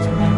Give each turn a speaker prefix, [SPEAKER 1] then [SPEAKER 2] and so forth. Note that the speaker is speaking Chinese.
[SPEAKER 1] 了？